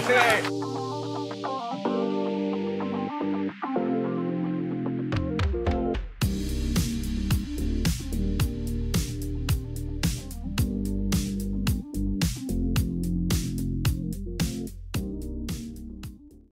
today.